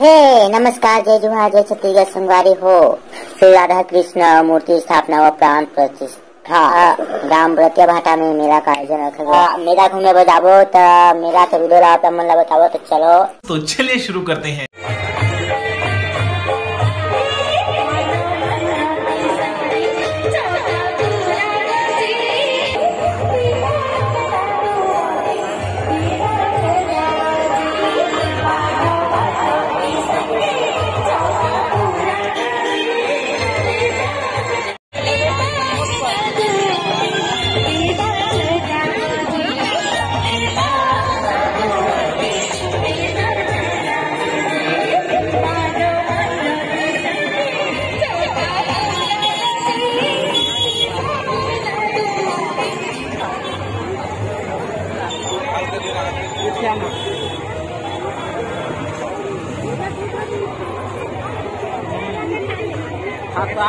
हे नमस्कार जय जुहार जय छत्तीसगढ़ संगवारी हो। श्री राधा कृष्ण मूर्ति स्थापना व प्राण प्रतिष्ठा। ग्राम ब्रतिया भाटा में मेला का आयोजन रखा गया। मेला घूमे बताबो तो मेला के वीडियो आप मन ला बताबो तो चलो। तो चलिए शुरू करते हैं।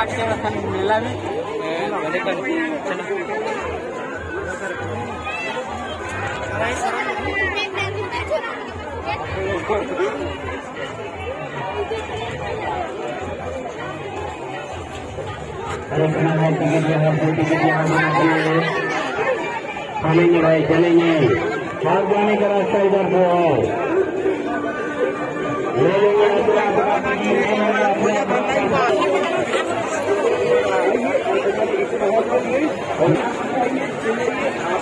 हाँ तो आठ के बस मेला में चलो चलेंगे भाई चलेंगे आप जाने का रास्ता इधर से है ले लेंगे अपना अपना टिकट, ले लेंगे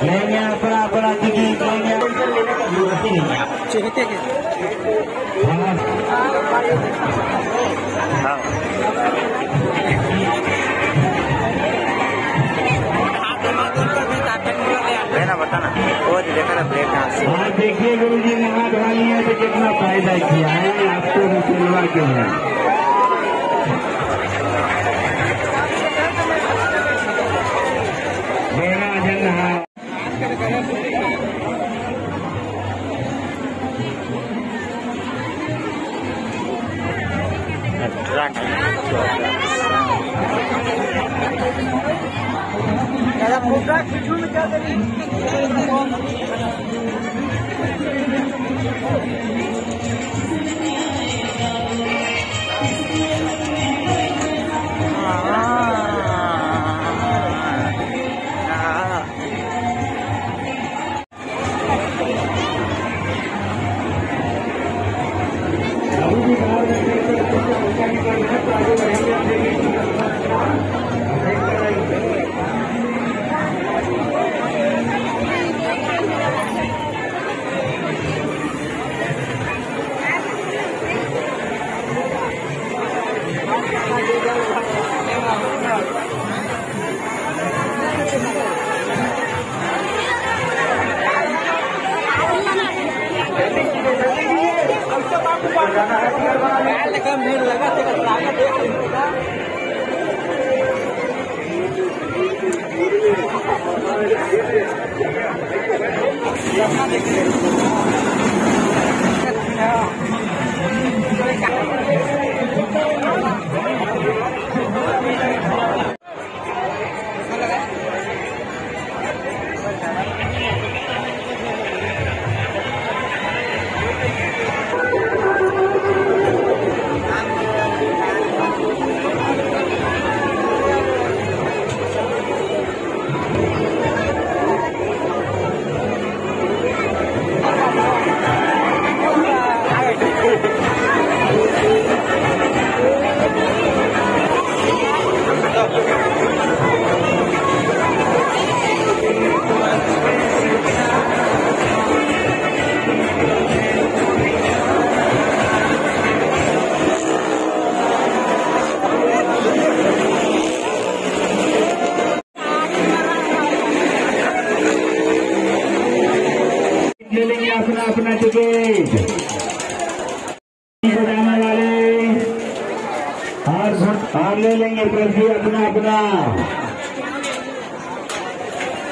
लेंगे अपना अपना टिकट लेंगे चेहते के हाँ। ना बताना। वो देखा ना ब्रेक हाँ देखिए गुरु जी ने हाथ वाली है तो कितना फ़ायदा किया है आपको मुसलवा के है। दादा फुटरा खिचू में क्या करी भीड़ Được.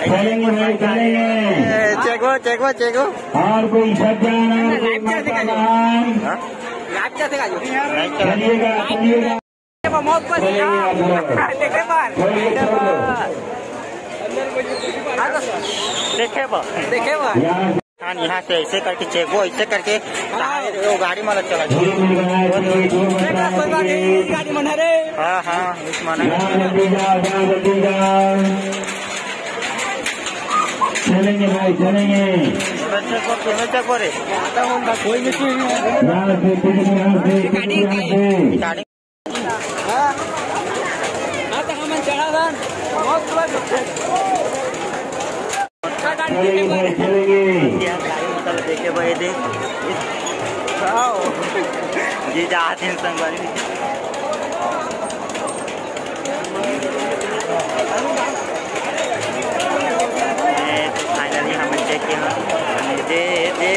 चलेंगे भाई चलेंगे। चेको चेको चेको और कोई सज्जन जो चलिएगा चलिएगा। मौत पर देखे। बार देखे। बार देखे बार यहाँ हाँ यहाँ से ऐसे करके चेक वो ऐसे करके वो गाड़ी मतलब चला है हाँ हाँ इस माना चलेंगे भाई चलेंगे गाड़ी हाँ तो चढ़ा था बहुत अच्छा गाड़ी चलेंगे भाई चलेंगे यहाँ गाड़ी मतलब देखे भाई दे जी जाते हैं संगवारी फाइनली हमें चेक किया दे दे।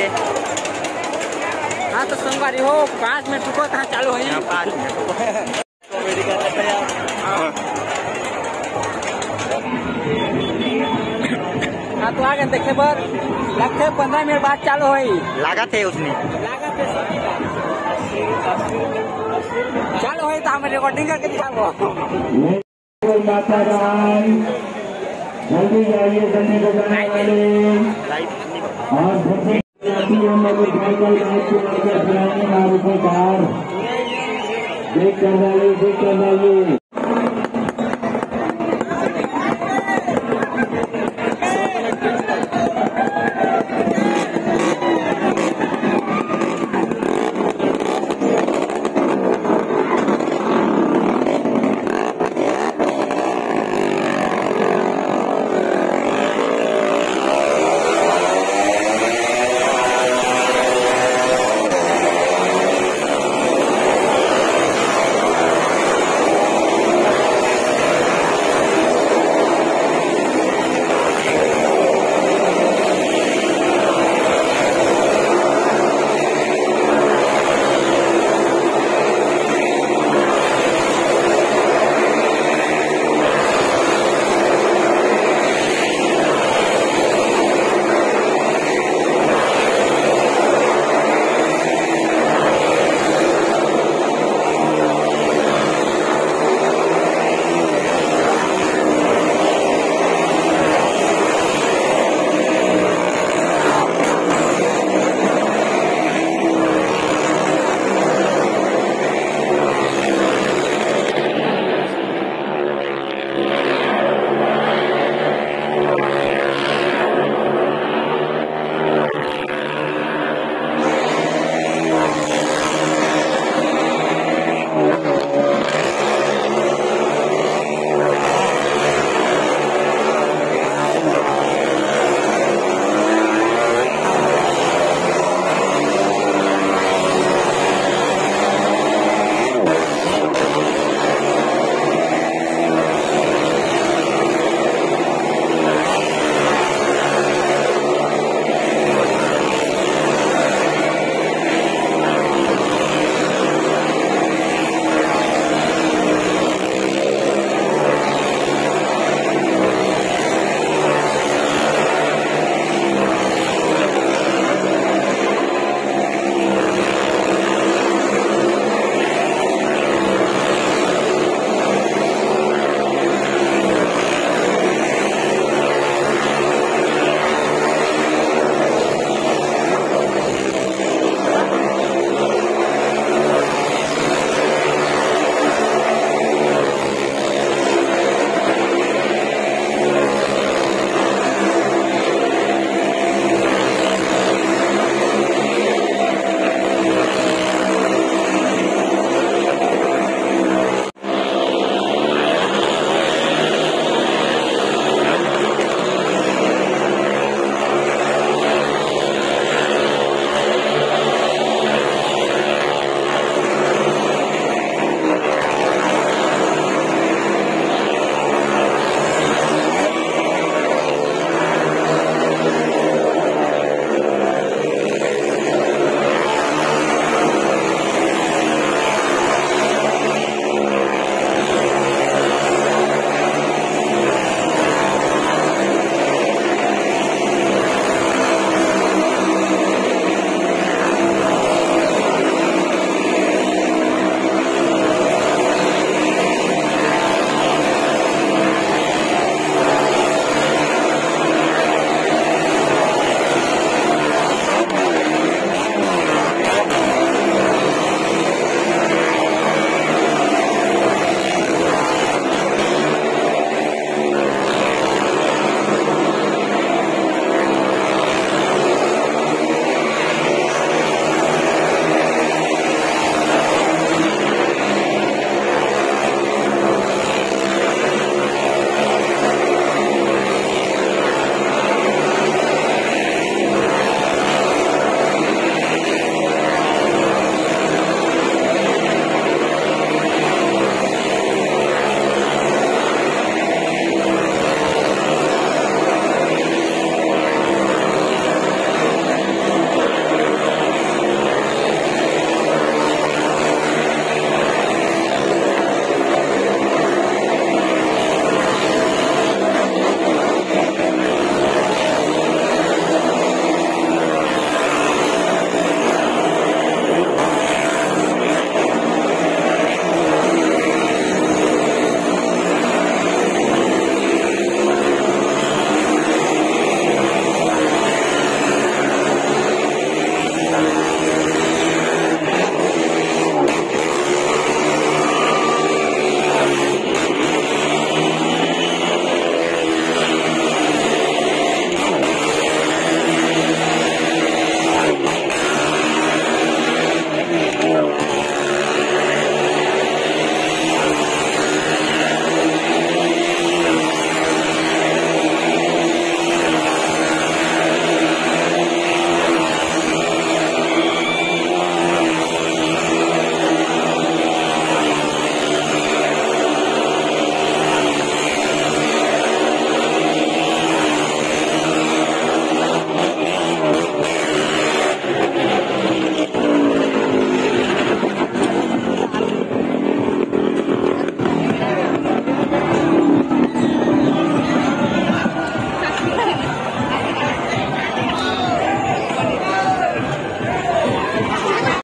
हाँ तो सोमवारी हो पाँच मिनट रुको कहाँ चालू है यहाँ पाँच मिनट हाँ तो आगे देखे पर लगते पंद्रह मिनट बाद चालू है लगा थे उसने चालू है तो हम रिकॉर्डिंग करके दिखाओ। माता जल्दी जाइए वाले और है बाइक को कार देख कर देख कर